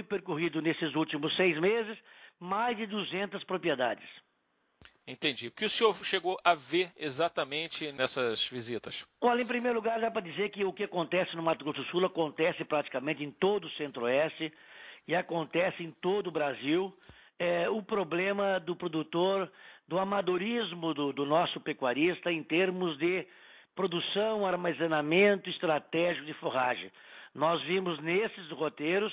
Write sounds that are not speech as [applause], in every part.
foi percorrido nesses últimos seis meses mais de 200 propriedades. Entendi. O que o senhor chegou a ver exatamente nessas visitas? Olha, em primeiro lugar, dá para dizer que o que acontece no Mato Grosso do Sul acontece praticamente em todo o Centro-Oeste e acontece em todo o Brasil. É, o problema do produtor, do amadorismo do, do nosso pecuarista em termos de produção, armazenamento estratégico de forragem. Nós vimos nesses roteiros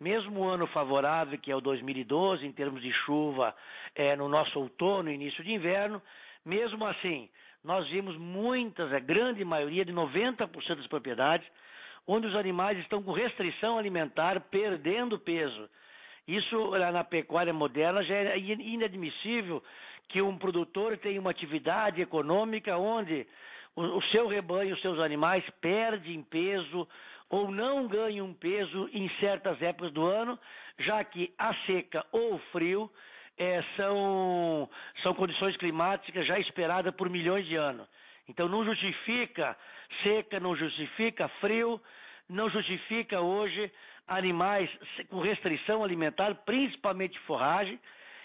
mesmo o ano favorável, que é o 2012, em termos de chuva, é, no nosso outono, início de inverno, mesmo assim, nós vimos muitas, a grande maioria, de 90% das propriedades, onde os animais estão com restrição alimentar, perdendo peso. Isso na pecuária moderna já é inadmissível que um produtor tenha uma atividade econômica onde o, o seu rebanho, os seus animais perdem peso, ou não ganham peso em certas épocas do ano, já que a seca ou o frio é, são, são condições climáticas já esperadas por milhões de anos. Então não justifica seca, não justifica frio, não justifica hoje animais com restrição alimentar, principalmente forragem.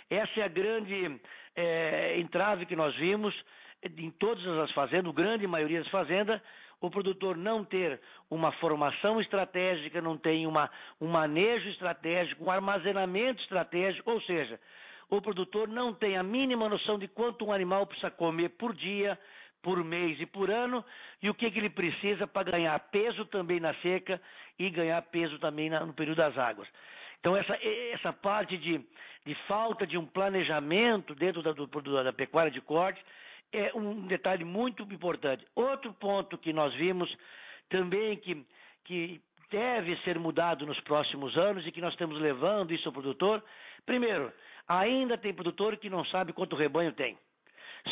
Essa é a grande é, entrave que nós vimos em todas as fazendas, grande maioria das fazendas, o produtor não ter uma formação estratégica, não tem uma, um manejo estratégico, um armazenamento estratégico, ou seja, o produtor não tem a mínima noção de quanto um animal precisa comer por dia, por mês e por ano, e o que, que ele precisa para ganhar peso também na seca e ganhar peso também na, no período das águas. Então, essa, essa parte de, de falta de um planejamento dentro da, do, da pecuária de corte é um detalhe muito importante. Outro ponto que nós vimos também que, que deve ser mudado nos próximos anos e que nós estamos levando isso ao produtor. Primeiro, ainda tem produtor que não sabe quanto rebanho tem.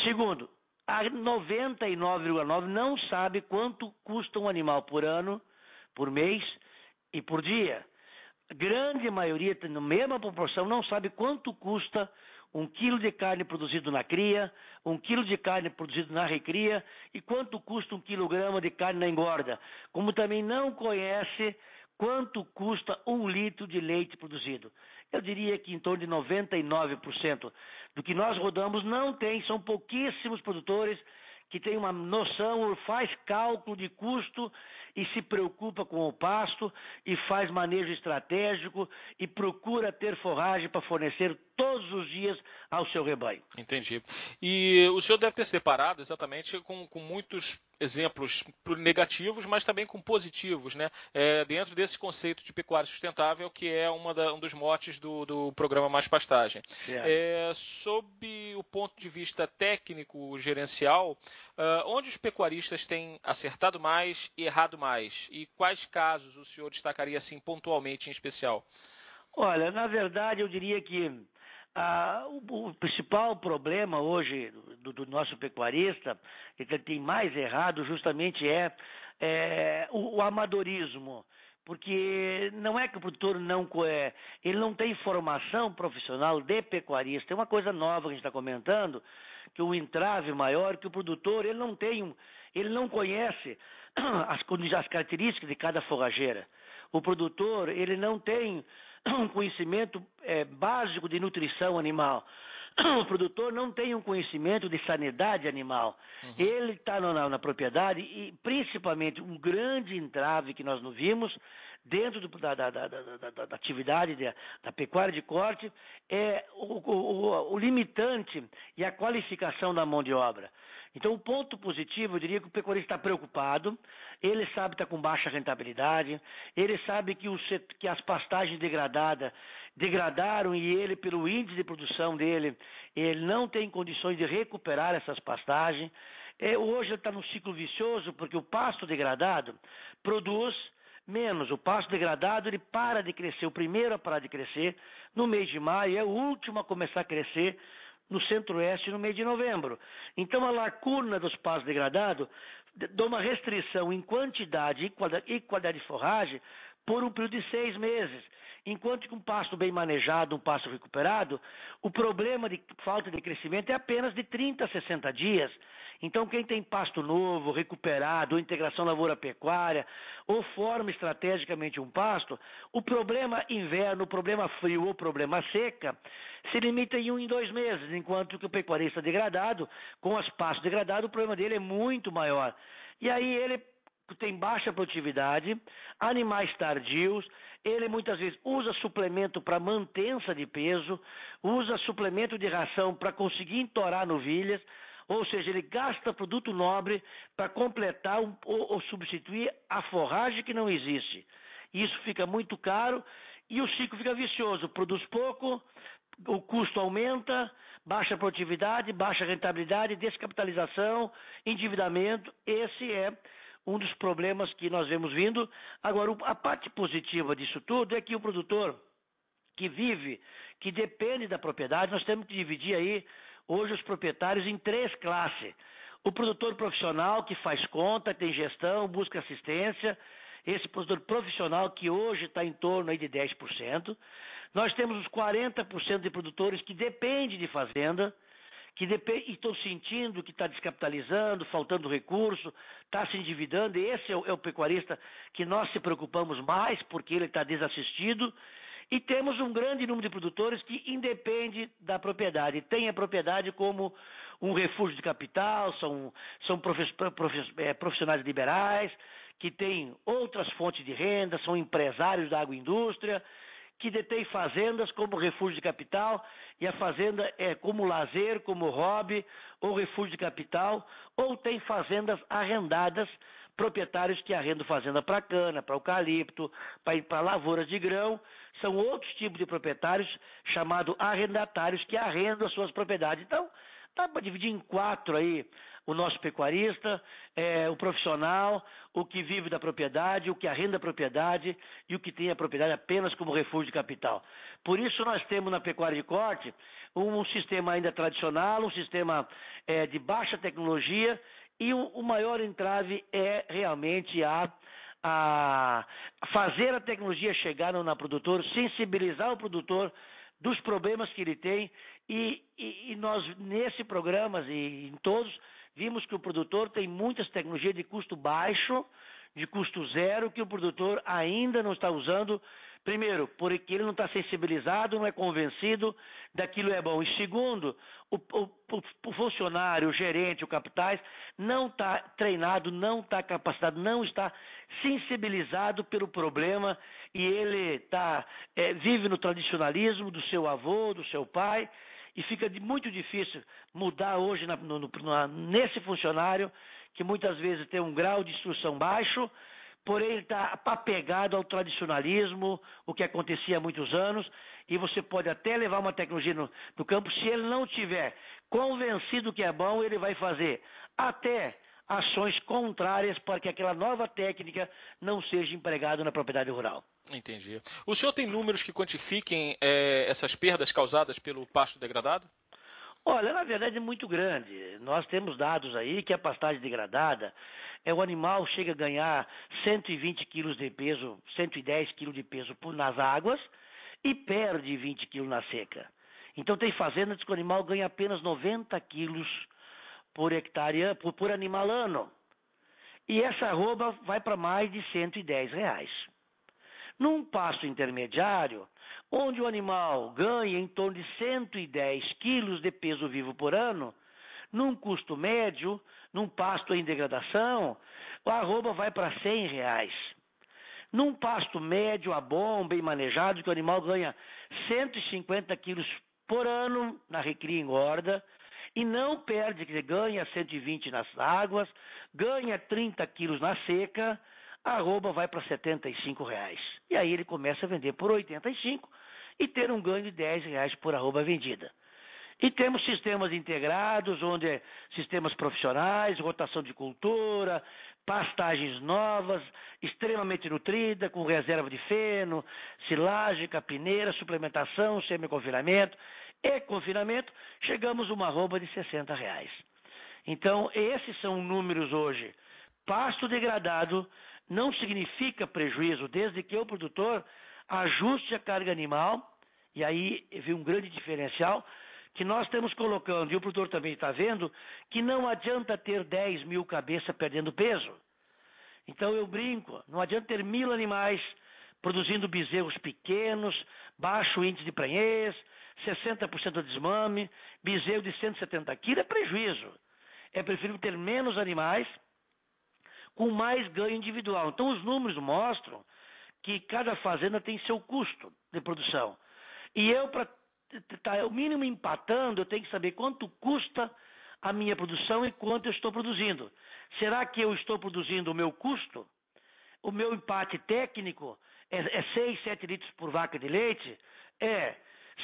Segundo, a 99,9 não sabe quanto custa um animal por ano, por mês e por dia. Grande maioria, na mesma proporção, não sabe quanto custa um quilo de carne produzido na cria, um quilo de carne produzido na recria e quanto custa um quilograma de carne na engorda. Como também não conhece quanto custa um litro de leite produzido. Eu diria que em torno de 99% do que nós rodamos não tem, são pouquíssimos produtores que têm uma noção, faz cálculo de custo e se preocupa com o pasto e faz manejo estratégico e procura ter forragem para fornecer todos os dias ao seu rebanho. Entendi. E o senhor deve ter se deparado exatamente com, com muitos exemplos negativos, mas também com positivos, né? É, dentro desse conceito de pecuária sustentável, que é da, um dos motes do, do programa Mais Pastagem. É, sob o ponto de vista técnico, gerencial, uh, onde os pecuaristas têm acertado mais e errado mais? E quais casos o senhor destacaria assim pontualmente em especial? Olha, na verdade eu diria que ah, o, o, principal problema hoje do, do, nosso pecuarista, que ele tem mais errado, justamente é, é o, o, amadorismo. Porque não é que o produtor não é, ele não tem formação profissional de pecuarista. É uma coisa nova que a gente está comentando, que o entrave maior, que o produtor ele não tem, ele não conhece as, as características de cada forrageira. O produtor ele não tem um conhecimento é, básico de nutrição animal. O produtor não tem um conhecimento de sanidade animal. Uhum. Ele está na, na, propriedade e, principalmente, um grande entrave que nós não vimos dentro do, da, da, da, da, atividade de, da pecuária de corte é o, o, o limitante e a qualificação da mão de obra. Então, o ponto positivo, eu diria que o pecuarista está preocupado, ele sabe que está com baixa rentabilidade, ele sabe que, o, que as pastagens degradadas degradaram e ele, pelo índice de produção dele, ele não tem condições de recuperar essas pastagens. É, hoje ele está num ciclo vicioso, porque o pasto degradado produz menos. O pasto degradado ele para de crescer, o primeiro a parar de crescer no mês de maio, é o último a começar a crescer no centro-oeste no mês de novembro. Então a lacuna dos pastos degradados dá uma restrição em quantidade e qualidade de forragem por um período de seis meses. Enquanto que um pasto bem manejado, um pasto recuperado, o problema de falta de crescimento é apenas de 30 a 60 dias. Então, quem tem pasto novo, recuperado, ou integração lavoura-pecuária, ou forma estrategicamente um pasto, o problema inverno, o problema frio ou o problema seca se limita em um em dois meses, enquanto que o pecuarista degradado, com as pastos degradados, o problema dele é muito maior. E aí ele tem baixa produtividade, animais tardios, ele muitas vezes usa suplemento para mantença de peso, usa suplemento de ração para conseguir entorar novilhas, ou seja, ele gasta produto nobre para completar ou, ou substituir a forragem que não existe. Isso fica muito caro e o ciclo fica vicioso. Produz pouco, o custo aumenta, baixa produtividade, baixa rentabilidade, descapitalização, endividamento. Esse é um dos problemas que nós vemos vindo. Agora, a parte positiva disso tudo é que o produtor que vive, que depende da propriedade, nós temos que dividir aí hoje os proprietários em três classes. O produtor profissional que faz conta, tem gestão, busca assistência, esse produtor profissional que hoje está em torno aí de 10%. Nós temos os 40% de produtores que dependem de fazenda, que estão sentindo que está descapitalizando, faltando recurso, está se endividando. Esse é o, é o pecuarista que nós se preocupamos mais porque ele está desassistido. E temos um grande número de produtores que independe da propriedade, tem a propriedade como um refúgio de capital, são, são é, profissionais liberais, que têm outras fontes de renda, são empresários da agroindústria, que detêm fazendas como refúgio de capital, e a fazenda é como lazer, como hobby, ou refúgio de capital, ou tem fazendas arrendadas proprietários que arrendam fazenda para cana, para eucalipto, para lavouras de grão, são outros tipos de proprietários chamados arrendatários que arrendam as suas propriedades. Então, dá para dividir em quatro aí o nosso pecuarista, é, o profissional, o que vive da propriedade, o que arrenda a propriedade e o que tem a propriedade apenas como refúgio de capital. Por isso nós temos na pecuária de corte um, sistema ainda tradicional, um sistema é, de baixa tecnologia e o, o maior entrave é realmente a, a fazer a tecnologia chegar na produtor, sensibilizar o produtor dos problemas que ele tem. E, e, e nós nesse programa e em todos vimos que o produtor tem muitas tecnologias de custo baixo, de custo zero, que o produtor ainda não está usando Primeiro, porque ele não está sensibilizado, não é convencido daquilo é bom. E segundo, o, o, o funcionário, o gerente, o capitais, não está treinado, não está capacitado, não está sensibilizado pelo problema e ele tá, é, vive no tradicionalismo do seu avô, do seu pai, e fica muito difícil mudar hoje na, no, no, nesse funcionário que muitas vezes tem um grau de instrução baixo, porém ele está apegado ao tradicionalismo, o que acontecia há muitos anos, e você pode até levar uma tecnologia no, no campo, se ele não tiver convencido que é bom, ele vai fazer até ações contrárias para que aquela nova técnica não seja empregada na propriedade rural. Entendi. O senhor tem números que quantifiquem é, essas perdas causadas pelo pasto degradado? Olha, na verdade é muito grande. Nós temos dados aí que a pastagem degradada é o animal chega a ganhar 120 quilos de peso, 110 quilos de peso nas águas e perde 20 quilos na seca. Então tem fazendas que o animal ganha apenas 90 quilos por hectare por, por animal ano. E essa arroba vai para mais de 110 reais. Num pasto intermediário, onde o animal ganha em torno de 110 quilos de peso vivo por ano, num custo médio, num pasto em degradação, a arroba vai para 100 reais. Num pasto médio, a bom, bem manejado, que o animal ganha 150 quilos por ano na recria engorda, e não perde, que ganha 120 nas águas, ganha 30 quilos na seca, a arroba vai para 75 reais. E aí ele começa a vender por 85 e ter um ganho de 10 reais por arroba vendida. E temos sistemas integrados, onde é sistemas profissionais, rotação de cultura, pastagens novas, extremamente nutrida, com reserva de feno, silagem, capineira, suplementação, semi-confinamento e confinamento, chegamos a uma arroba de 60 reais. Então, esses são números hoje. Pasto degradado não significa prejuízo, desde que o produtor ajuste a carga animal, e aí vem um grande diferencial, que nós estamos colocando, e o produtor também está vendo, que não adianta ter 10 mil cabeças perdendo peso. Então eu brinco, não adianta ter mil animais produzindo bezerros pequenos, baixo índice de prenhez, 60% de desmame, bezerro de 170 quilos, é prejuízo. É preferível ter menos animais com mais ganho individual. Então os números mostram que cada fazenda tem seu custo de produção. E eu, para estar tá, o mínimo empatando, eu tenho que saber quanto custa a minha produção e quanto eu estou produzindo. Será que eu estou produzindo o meu custo? O meu empate técnico é, é 6, 7 litros por vaca de leite? É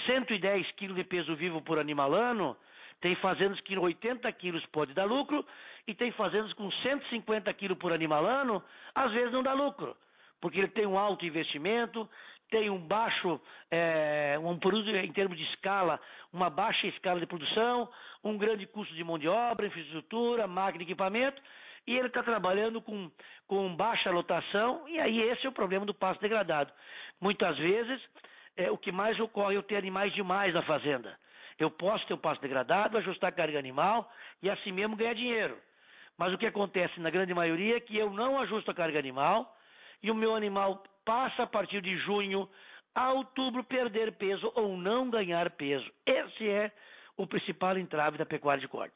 110 quilos de peso vivo por animal ano? Tem fazendas que 80 quilos pode dar lucro e tem fazendas com 150 quilos por animal ano, às vezes não dá lucro, porque ele tem um alto investimento, tem um baixo, é, um produto em termos de escala, uma baixa escala de produção, um grande custo de mão de obra, infraestrutura, máquina e equipamento, e ele está trabalhando com, com baixa lotação, e aí esse é o problema do pasto degradado. Muitas vezes, é, o que mais ocorre é eu ter animais demais na fazenda. Eu posso ter o pasto degradado, ajustar a carga animal e assim mesmo ganhar dinheiro. Mas o que acontece na grande maioria é que eu não ajusto a carga animal e o meu animal passa a partir de junho a outubro perder peso ou não ganhar peso. Esse é o principal entrave da pecuária de corte.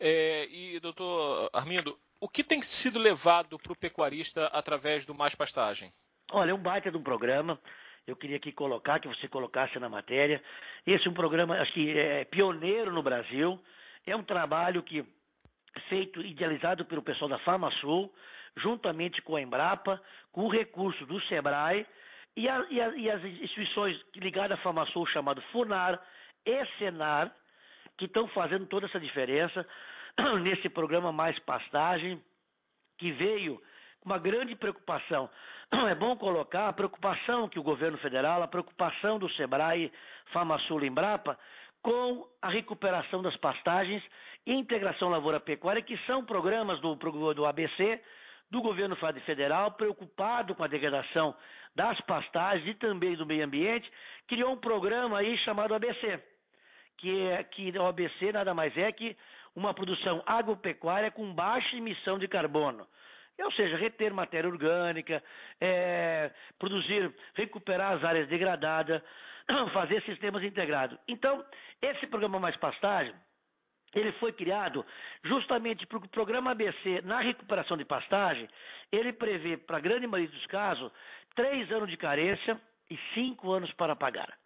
É, e, doutor Armindo, o que tem sido levado para o pecuarista através do Mais Pastagem? Olha, é um baita de um programa. Eu queria aqui colocar, que você colocasse na matéria. Esse é um programa, acho que é pioneiro no Brasil. É um trabalho que feito, idealizado pelo pessoal da FarmaSul, juntamente com a Embrapa, com o recurso do SEBRAE e, a, e, a, e as instituições ligadas à FamaSul, chamado FUNAR e SENAR, que estão fazendo toda essa diferença [clears throat] nesse programa Mais Pastagem, que veio uma grande preocupação. [clears throat] É bom colocar a preocupação que o governo federal, a preocupação do SEBRAE, FamaSul e Embrapa, com a recuperação das pastagens e integração lavoura-pecuária, que são programas do, do ABC, do governo federal, preocupado com a degradação das pastagens e também do meio ambiente, criou um programa aí chamado ABC, que, é, que o ABC nada mais é que uma produção agropecuária com baixa emissão de carbono. Ou seja, reter matéria orgânica, é, produzir, recuperar as áreas degradadas, [clears throat] fazer sistemas integrados. Então, esse programa Mais Pastagem, ele foi criado justamente porque o programa ABC, na recuperação de pastagem, ele prevê, para a grande maioria dos casos, três anos de carência e cinco anos para pagar.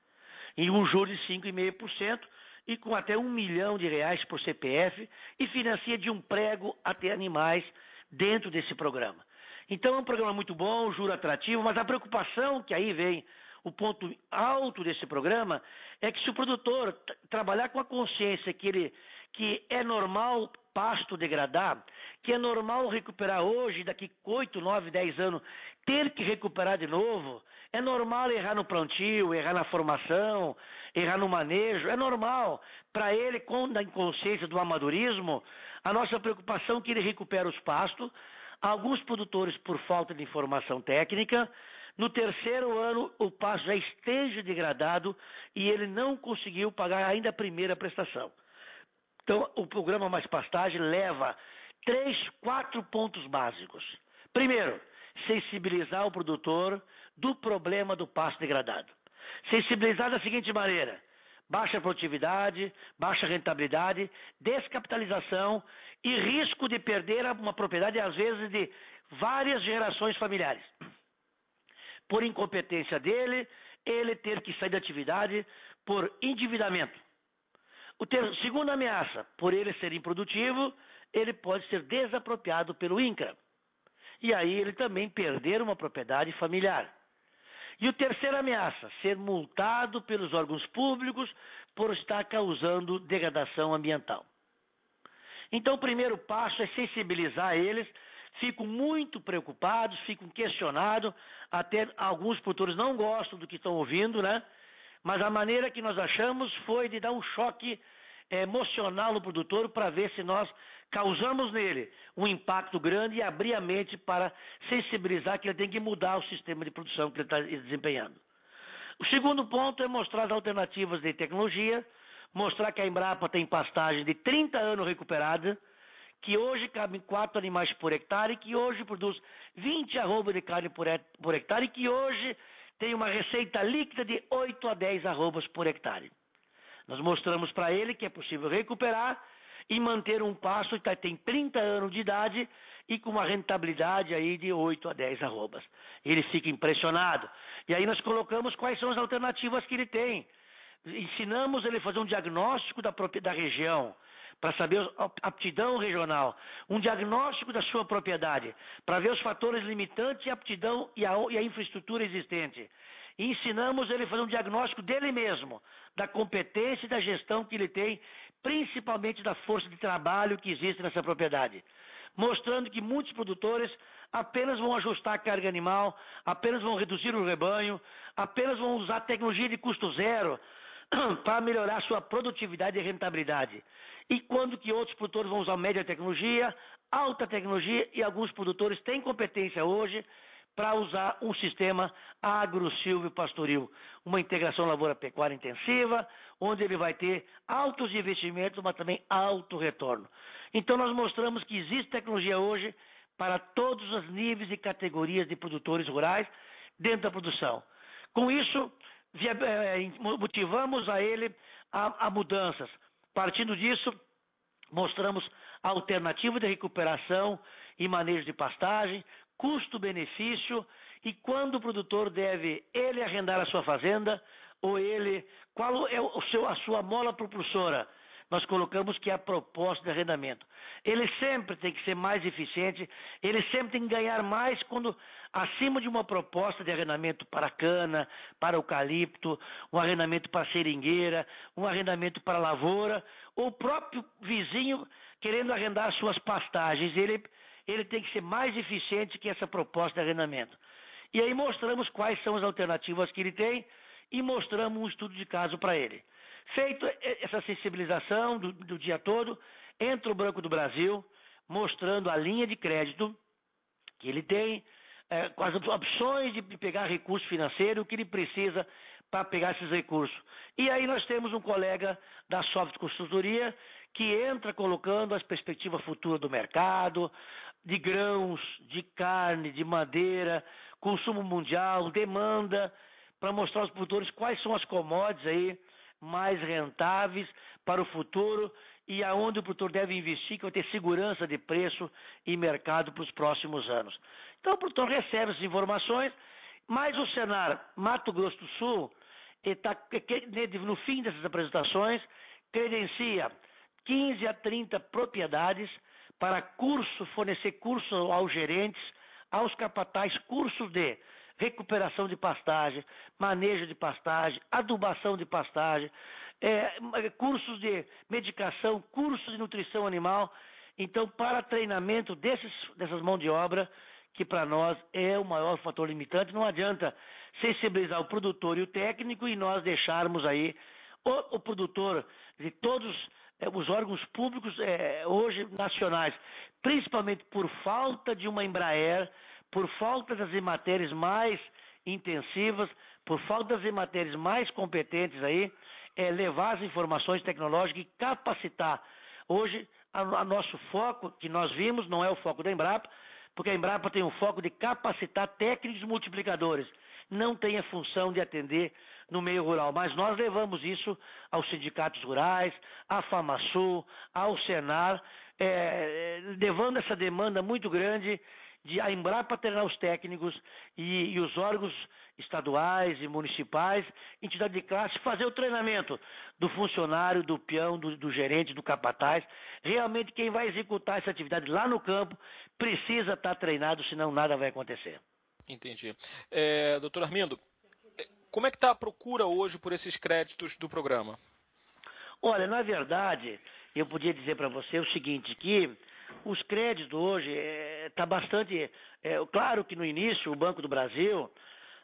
Em um juro de 5,5% e com até um milhão de reais por CPF e financia de um prego até animais dentro desse programa. Então é um programa muito bom, juro atrativo, mas a preocupação que aí vem o ponto alto desse programa é que se o produtor trabalhar com a consciência que ele que é normal pasto degradar, que é normal recuperar hoje, daqui 8, 9, 10 anos, ter que recuperar de novo, é normal errar no plantio, errar na formação, errar no manejo, é normal. Para ele, com a inconsciência do amadorismo, a nossa preocupação é que ele recupere os pastos, alguns produtores por falta de informação técnica, no terceiro ano, o passo já esteja degradado e ele não conseguiu pagar ainda a primeira prestação. Então, o programa Mais Pastagem leva três, quatro pontos básicos. Primeiro, sensibilizar o produtor do problema do pasto degradado. Sensibilizar da seguinte maneira: baixa produtividade, baixa rentabilidade, descapitalização e risco de perder uma propriedade, às vezes, de várias gerações familiares por incompetência dele, ele ter que sair da atividade por endividamento. O ter, segunda ameaça, por ele ser improdutivo, ele pode ser desapropriado pelo INCRA. E aí ele também perder uma propriedade familiar. E o terceira ameaça, ser multado pelos órgãos públicos por estar causando degradação ambiental. Então, o primeiro passo é sensibilizar eles ficam muito preocupados, ficam questionados, até alguns produtores não gostam do que estão ouvindo, né? Mas a maneira que nós achamos foi de dar um choque é, emocional no produtor para ver se nós causamos nele um impacto grande e abrir a mente para sensibilizar que ele tem que mudar o sistema de produção que ele está desempenhando. O segundo ponto é mostrar as alternativas de tecnologia, mostrar que a Embrapa tem pastagem de 30 anos recuperada, que hoje cabem 4 animais por hectare, que hoje produz 20 arrobas de carne por hectare, que hoje tem uma receita líquida de 8 a 10 arrobas por hectare. Nós mostramos para ele que é possível recuperar e manter um pasto que tem 30 anos de idade e com uma rentabilidade aí de 8 a 10 arrobas. Ele fica impressionado. E aí nós colocamos quais são as alternativas que ele tem. Ensinamos ele a fazer um diagnóstico da, da região, para saber a aptidão regional, um diagnóstico da sua propriedade, para ver os fatores limitantes e aptidão e a, e a infraestrutura existente. E ensinamos ele a fazer um diagnóstico dele mesmo, da competência e da gestão que ele tem, principalmente da força de trabalho que existe nessa propriedade. Mostrando que muitos produtores apenas vão ajustar a carga animal, apenas vão reduzir o rebanho, apenas vão usar tecnologia de custo zero [clears throat] para melhorar sua produtividade e rentabilidade. E quando que outros produtores vão usar média tecnologia, alta tecnologia e alguns produtores têm competência hoje para usar um sistema agro-silvio-pastoril, uma integração lavoura-pecuária intensiva, onde ele vai ter altos investimentos, mas também alto retorno. Então nós mostramos que existe tecnologia hoje para todos os níveis e categorias de produtores rurais dentro da produção. Com isso, motivamos a ele a, a mudanças. Partindo disso, mostramos alternativa de recuperação e manejo de pastagem, custo-benefício e quando o produtor deve ele arrendar a sua fazenda ou ele qual é o seu, a sua mola propulsora. Nós colocamos que é a proposta de arrendamento. Ele sempre tem que ser mais eficiente, ele sempre tem que ganhar mais quando acima de uma proposta de arrendamento para cana, para eucalipto, um arrendamento para seringueira, um arrendamento para lavoura, ou o próprio vizinho querendo arrendar suas pastagens, ele ele tem que ser mais eficiente que essa proposta de arrendamento. E aí mostramos quais são as alternativas que ele tem e mostramos um estudo de caso para ele. Feito essa sensibilização do, do, dia todo, entra o Banco do Brasil mostrando a linha de crédito que ele tem, é, com as opções de pegar recurso financeiro, o que ele precisa para pegar esses recursos. E aí nós temos um colega da Soft Consultoria que entra colocando as perspectivas futuras do mercado, de grãos, de carne, de madeira, consumo mundial, demanda, para mostrar aos produtores quais são as commodities aí mais rentáveis para o futuro e aonde o produtor deve investir, que vai ter segurança de preço e mercado para os próximos anos. Então o produtor recebe essas informações, mas o Senar Mato Grosso do Sul, tá, no fim dessas apresentações, credencia 15 a 30 propriedades para curso, fornecer curso aos gerentes, aos capatazes, cursos de recuperação de pastagem, manejo de pastagem, adubação de pastagem, é, cursos de medicação, cursos de nutrição animal. Então, para treinamento desses, dessas mãos de obra, que para nós é o maior fator limitante, não adianta sensibilizar o produtor e o técnico e nós deixarmos aí o, o produtor de todos é, os órgãos públicos é, hoje nacionais, principalmente por falta de uma Embraer, por falta das matérias mais intensivas, por falta das matérias mais competentes aí, é, levar as informações tecnológicas e capacitar. Hoje, a, a nosso foco, que nós vimos, não é o foco da Embrapa, porque a Embrapa tem o foco de capacitar técnicos multiplicadores, não tem a função de atender no meio rural. Mas nós levamos isso aos sindicatos rurais, à FamaSul, ao Senar, é, levando essa demanda muito grande de a Embrapa treinar os técnicos e, e, os órgãos estaduais e municipais, entidade de classe, fazer o treinamento do funcionário, do peão, do, do, gerente, do capataz. Realmente quem vai executar essa atividade lá no campo precisa estar treinado, senão nada vai acontecer. Entendi. É, doutor Armindo, como é que está a procura hoje por esses créditos do programa? Olha, na verdade, eu podia dizer para você o seguinte, que os créditos hoje está eh, é, bastante. É, claro que no início o Banco do Brasil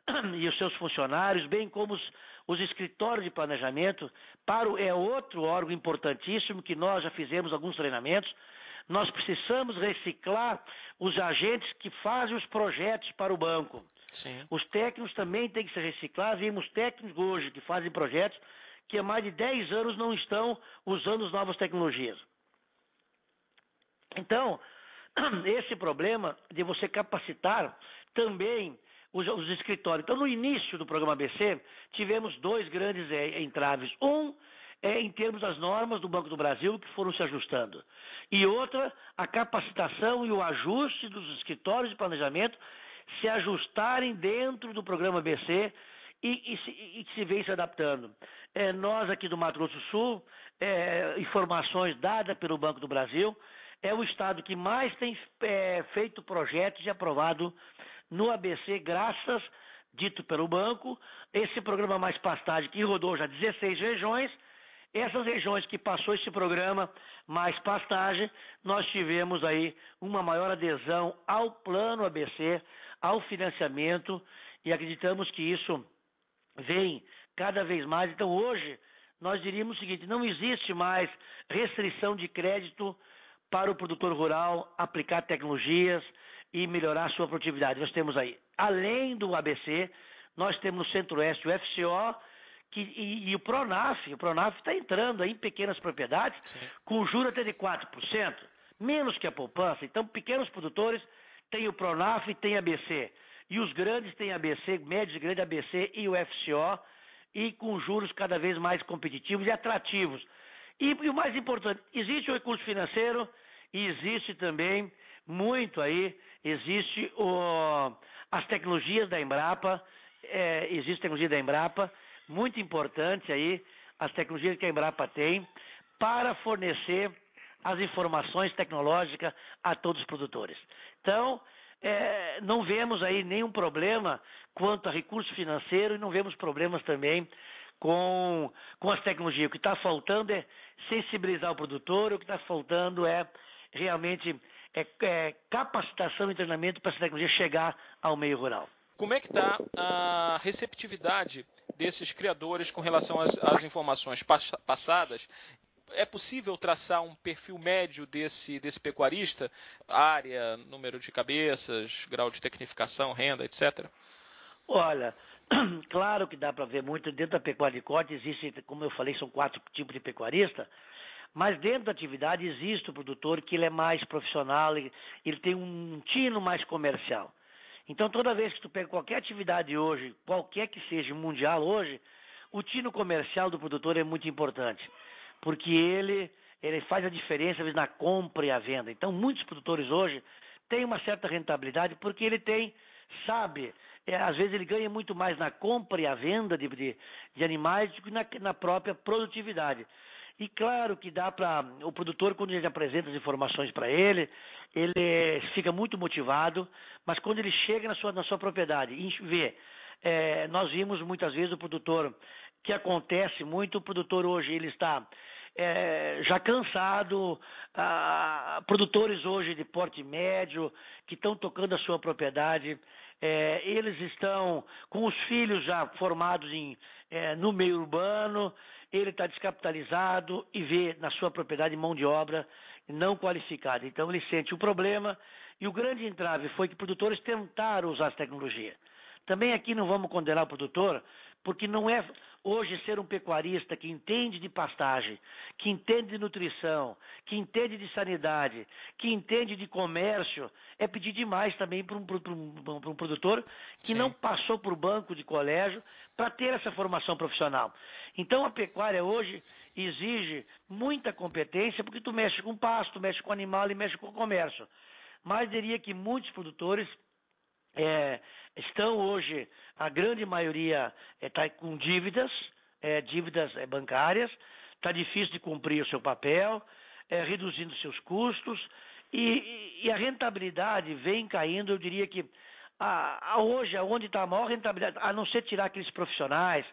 [clears throat] e os seus funcionários, bem como os, os escritórios de planejamento, para o, é outro órgão importantíssimo que nós já fizemos alguns treinamentos. Nós precisamos reciclar os agentes que fazem os projetos para o banco. Sim. Os técnicos também têm que se reciclar. Vimos técnicos hoje que fazem projetos que há mais de 10 anos não estão usando as novas tecnologias. Então, [clears throat] esse problema de você capacitar também os, os, escritórios. Então, no início do programa ABC, tivemos dois grandes é, entraves. Um é em termos das normas do Banco do Brasil que foram se ajustando. E outra, a capacitação e o ajuste dos escritórios de planejamento se ajustarem dentro do programa BC e, e, se, e se vem se adaptando. É, nós aqui do Mato Grosso do Sul, é, informações dadas pelo Banco do Brasil, é o estado que mais tem é, feito projetos e aprovado no ABC, graças, dito pelo banco, esse programa Mais Pastagem que rodou já 16 regiões, essas regiões que passou esse programa Mais Pastagem, nós tivemos aí uma maior adesão ao plano ABC, ao financiamento, e acreditamos que isso vem cada vez mais. Então, hoje, nós diríamos o seguinte: não existe mais restrição de crédito para o produtor rural aplicar tecnologias e melhorar sua produtividade. Nós temos aí, além do ABC, nós temos no Centro-Oeste o FCO que, e, e, o Pronaf. O Pronaf está entrando aí em pequenas propriedades Sim. com juro até de 4%, menos que a poupança. Então, pequenos produtores têm o Pronaf e têm ABC. E os grandes têm ABC, médios e grandes ABC e o FCO, e com juros cada vez mais competitivos e atrativos. E, e o mais importante, existe o recurso financeiro e existe também muito aí, existe o, as tecnologias da Embrapa, é, existe tecnologia da Embrapa, muito importante aí, as tecnologias que a Embrapa tem, para fornecer as informações tecnológicas a todos os produtores. Então, é, não vemos aí nenhum problema quanto a recurso financeiro e não vemos problemas também com, com as tecnologias. O que está faltando é sensibilizar o produtor, o que está faltando é realmente é, é, capacitação e treinamento para essa tecnologia chegar ao meio rural. Como é que está a receptividade desses criadores com relação às, às informações passadas é possível traçar um perfil médio desse, desse pecuarista? Área, número de cabeças, grau de tecnificação, renda, etc? Olha, [clears throat] claro que dá para ver muito. Dentro da pecuária de corte existe, como eu falei, são quatro tipos de pecuarista. Mas dentro da atividade existe o produtor que ele é mais profissional, ele, ele tem um tino mais comercial. Então toda vez que tu pega qualquer atividade hoje, qualquer que seja mundial hoje, o tino comercial do produtor é muito importante porque ele, ele faz a diferença na compra e a venda. Então, muitos produtores hoje têm uma certa rentabilidade porque ele tem, sabe, é, às vezes ele ganha muito mais na compra e a venda de, de, de animais do que na, na própria produtividade. E claro que dá para o produtor, quando ele apresenta as informações para ele, ele fica muito motivado, mas quando ele chega na sua, na sua propriedade e vê, é, nós vimos muitas vezes o produtor, que acontece muito, o produtor hoje ele está é, já cansado, ah, produtores hoje de porte médio que estão tocando a sua propriedade, é, eles estão com os filhos já formados em, é, no meio urbano, ele está descapitalizado e vê na sua propriedade mão de obra não qualificada. Então ele sente o problema e o grande entrave foi que produtores tentaram usar as tecnologias. Também aqui não vamos condenar o produtor, porque não é Hoje, ser um pecuarista que entende de pastagem, que entende de nutrição, que entende de sanidade, que entende de comércio, é pedir demais também para um, um, um, produtor que Sim. não passou por banco de colégio para ter essa formação profissional. Então, a pecuária hoje exige muita competência, porque tu mexe com pasto, mexe com animal e mexe com comércio. Mas diria que muitos produtores é, estão hoje, a grande maioria está é, com dívidas, é, dívidas é, bancárias, está difícil de cumprir o seu papel, é, reduzindo seus custos, e, e, a rentabilidade vem caindo, eu diria que a, a hoje, onde está a maior rentabilidade, a não ser tirar aqueles profissionais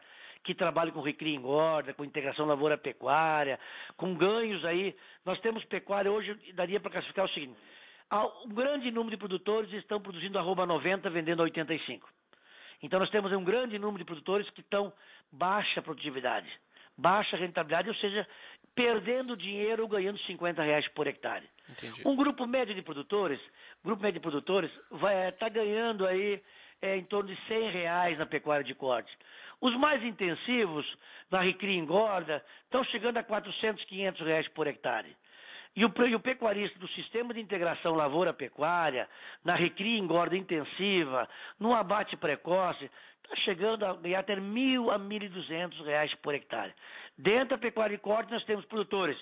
que trabalham com recria engorda, com integração lavoura-pecuária, com ganhos aí, nós temos pecuária hoje, daria para classificar o seguinte, um grande número de produtores estão produzindo arroba 90, vendendo a 85. Então nós temos um grande número de produtores que estão baixa produtividade, baixa rentabilidade, ou seja, perdendo dinheiro ou ganhando 50 reais por hectare. Entendi. Um grupo médio de produtores, grupo médio de produtores vai estar tá ganhando aí é, em torno de 100 reais na pecuária de corte. Os mais intensivos, na recria engorda, estão chegando a 400, 500 reais por hectare. E o, e o, pecuarista do sistema de integração lavoura-pecuária, na recria engorda intensiva, no abate precoce, está chegando a ganhar até mil a mil e duzentos reais por hectare. Dentro da pecuária de corte nós temos produtores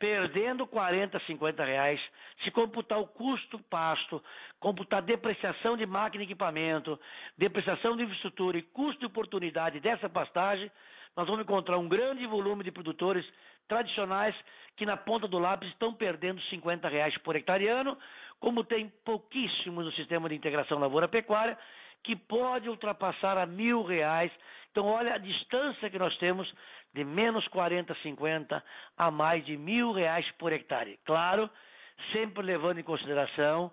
perdendo 40, 50 reais, se computar o custo pasto, computar depreciação de máquina e equipamento, depreciação de infraestrutura e custo de oportunidade dessa pastagem, nós vamos encontrar um grande volume de produtores tradicionais que na ponta do lápis estão perdendo 50 reais por hectare ano, como tem pouquíssimos no sistema de integração lavoura-pecuária, que pode ultrapassar a mil reais. Então, olha a distância que nós temos de menos 40, 50 a mais de mil reais por hectare. Claro, sempre levando em consideração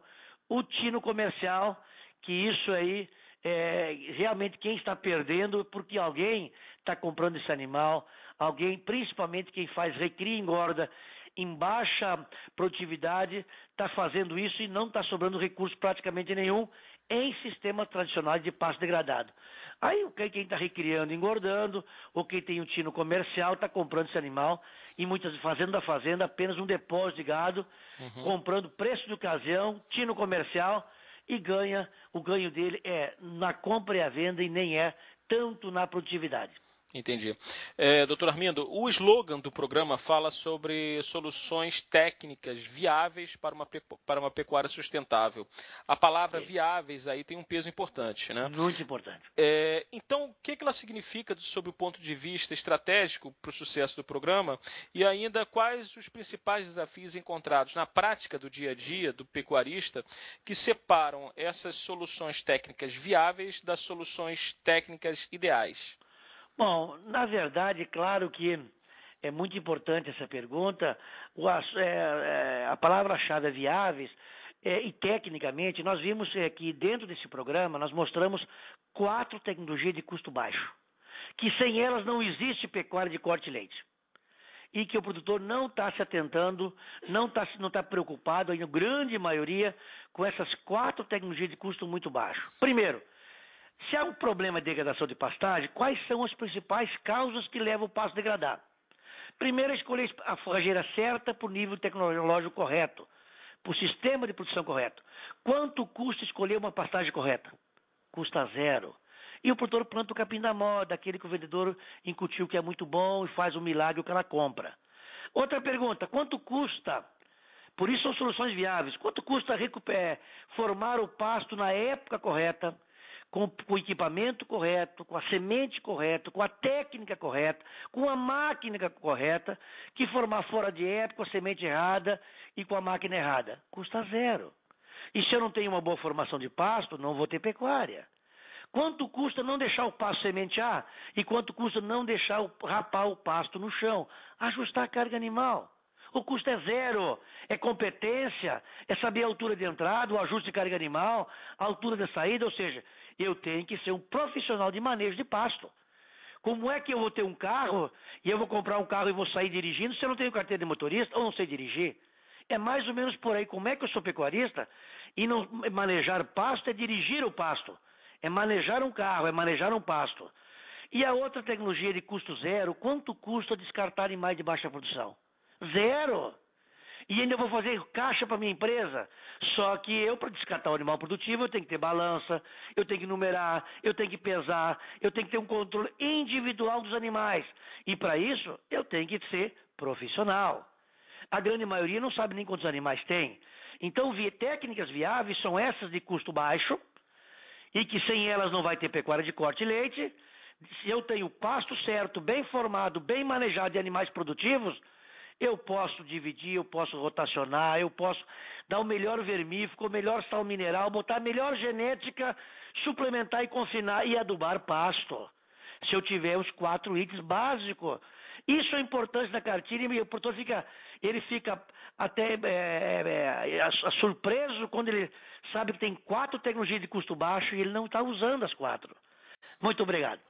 o tino comercial, que isso aí é realmente quem está perdendo, porque alguém está comprando esse animal, alguém, principalmente quem faz recria e engorda em baixa produtividade, está fazendo isso e não está sobrando recurso praticamente nenhum em sistemas tradicionais de pasto degradado. Aí quem está recriando, engordando, ou quem tem um tino comercial está comprando esse animal, e muitas fazendo a fazenda apenas um depósito de gado, uhum. comprando preço de ocasião, tino comercial, e ganha, o ganho dele é na compra e a venda e nem é tanto na produtividade. Entendi. É, doutor Armindo, o slogan do programa fala sobre soluções técnicas viáveis para uma, para uma pecuária sustentável. A palavra Sim. viáveis aí tem um peso importante, né? Muito importante. É, então, o que, que ela significa sob o ponto de vista estratégico para o sucesso do programa? E ainda, quais os principais desafios encontrados na prática do dia a dia do pecuarista que separam essas soluções técnicas viáveis das soluções técnicas ideais? Bom, na verdade, claro que é muito importante essa pergunta. O, é, é, a palavra-chave é viáveis. É, e tecnicamente, nós vimos é, que dentro desse programa nós mostramos quatro tecnologias de custo baixo, que sem elas não existe pecuária de corte leite. E que o produtor não está se atentando, não está não tá preocupado, em grande maioria, com essas quatro tecnologias de custo muito baixo. Primeiro, se há um problema de degradação de pastagem, quais são as principais causas que levam o pasto a degradar? Primeiro, escolher a forrageira certa o nível tecnológico correto, o sistema de produção correto. Quanto custa escolher uma pastagem correta? Custa zero. E o produtor planta o capim da moda, aquele que o vendedor incutiu que é muito bom e faz o um milagre que ela compra. Outra pergunta, quanto custa? Por isso são soluções viáveis. Quanto custa formar o pasto na época correta, com, o equipamento correto, com a semente correta, com a técnica correta, com a máquina correta, que formar fora de época, com a semente errada e com a máquina errada. Custa zero. E se eu não tenho uma boa formação de pasto, não vou ter pecuária. Quanto custa não deixar o pasto sementear e quanto custa não deixar o, rapar o pasto no chão? Ajustar a carga animal. O custo é zero. É competência, é saber a altura de entrada, o ajuste de carga animal, a altura de saída, ou seja, eu tenho que ser um profissional de manejo de pasto. Como é que eu vou ter um carro e eu vou comprar um carro e vou sair dirigindo se eu não tenho carteira de motorista ou não sei dirigir? É mais ou menos por aí. Como é que eu sou pecuarista e não manejar pasto é dirigir o pasto? É manejar um carro, é manejar um pasto. E a outra tecnologia de custo zero, quanto custa descartar animais de baixa produção? Zero! E ainda vou fazer caixa para minha empresa. Só que eu, para descartar o animal produtivo, eu tenho que ter balança, eu tenho que numerar, eu tenho que pesar, eu tenho que ter um controle individual dos animais. E para isso, eu tenho que ser profissional. A grande maioria não sabe nem quantos animais tem. Então, técnicas viáveis são essas de custo baixo, e que sem elas não vai ter pecuária de corte e leite. Se eu tenho pasto certo, bem formado, bem manejado de animais produtivos, eu posso dividir, eu posso rotacionar, eu posso dar o melhor vermífugo, o melhor sal mineral, botar a melhor genética, suplementar e confinar e adubar pasto. Se eu tiver os quatro itens básicos. Isso é importante na cartilha e o produtor fica, ele fica até é, é, é, surpreso quando ele sabe que tem quatro tecnologias de custo baixo e ele não está usando as quatro. Muito obrigado.